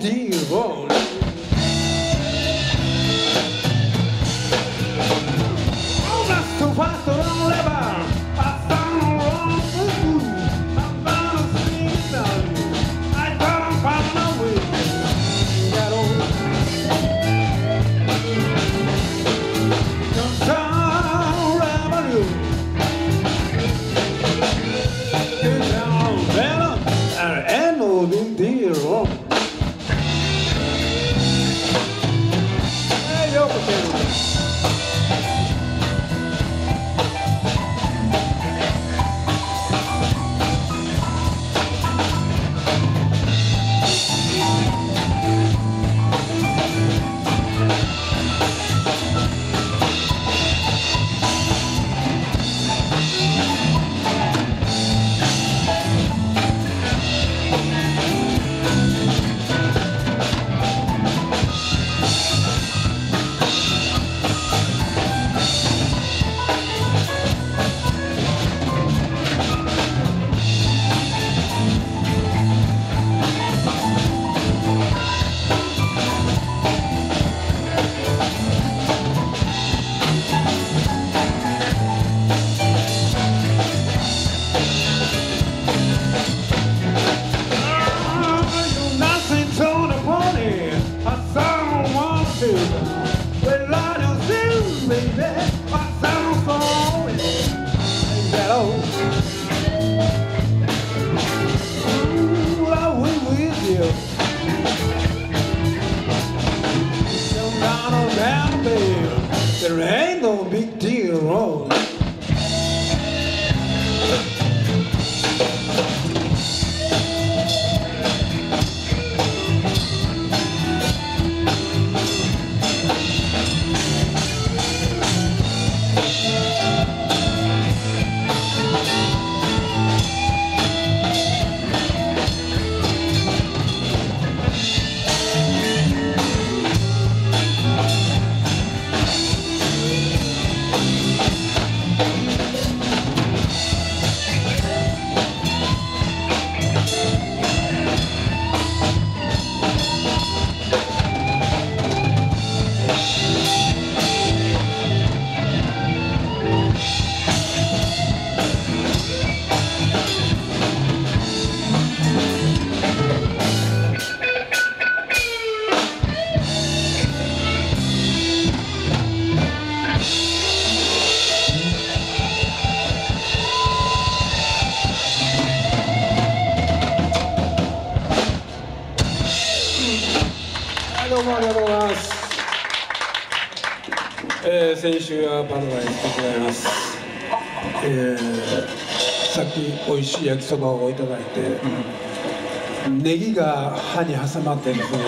dear old はいどうもありがとうございます、えー、先週はバドバイスでございます、えー、さっき美味しい焼きそばをいただいて、ネギが歯に挟まってですね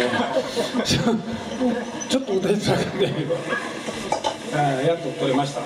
ちょっと歌いづらくて、あーやっと取れました。